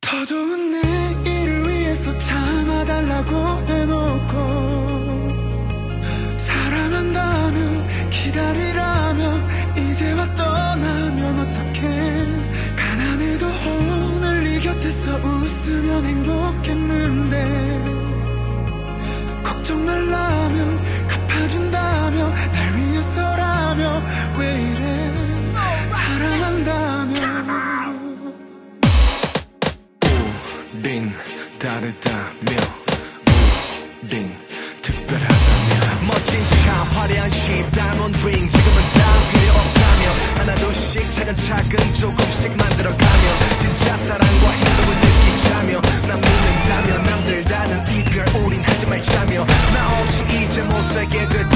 더 좋은 내일을 위해서 참아달라고 해놓고 사랑한다며 기다리라며 이제와 떠나면 어떡해. 가난해도 오늘 네 곁에서 웃으면 행복 다르다며 우린 특별하다며 멋진 차 화려한 집 다이몬드 링 지금은 다 필요 없다며 하나둘씩 차근차근 조금씩 만들어가며 진짜 사랑과 행복을 느끼자며 난 믿는다며 남들 다는 이별 우린 하지 말자며 나 없이 이제 못 살게 됐다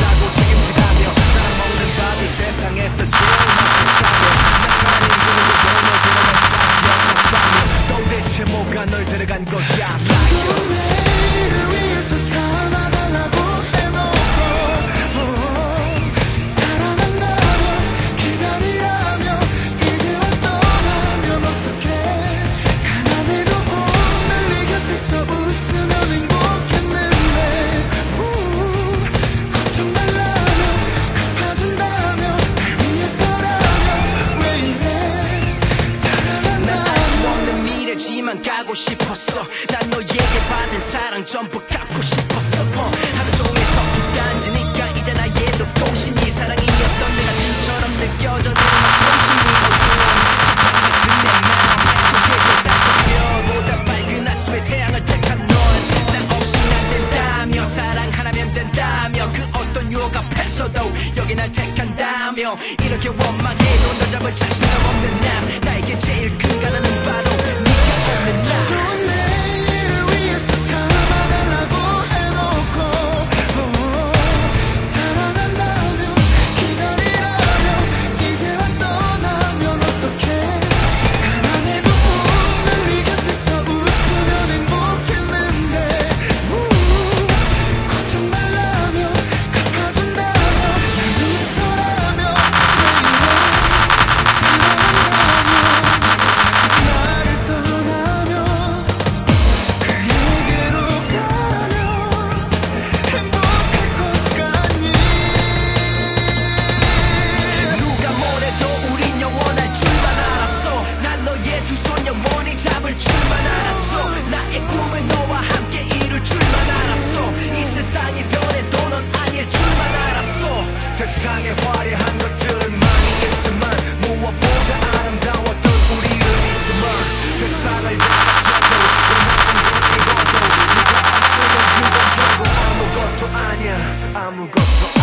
미래지만 가고 싶었어. 난 너에게 받은 사랑 전부 갚고 싶었어. 어, 하루 종일 서툰 단지니까 이제 나의 독도심이 사랑이었던 내가 진처럼 느껴져 그 유혹 앞에서도 여기 날 택한다며 이렇게 원망해도 너 잡을 자신은 없는 잡을 줄만 알았어 나의 꿈을 너와 함께 이룰 줄만 알았어 이 세상이 변해도 넌 아닐 줄만 알았어 세상의 화려한 것들은 많이 있지만 무엇보다 아름다웠던 우리를 있지만 세상을 나가쳐도 원하는 건 이것도 네가 없으면 그건 결국 아무것도 아니야. 아무것도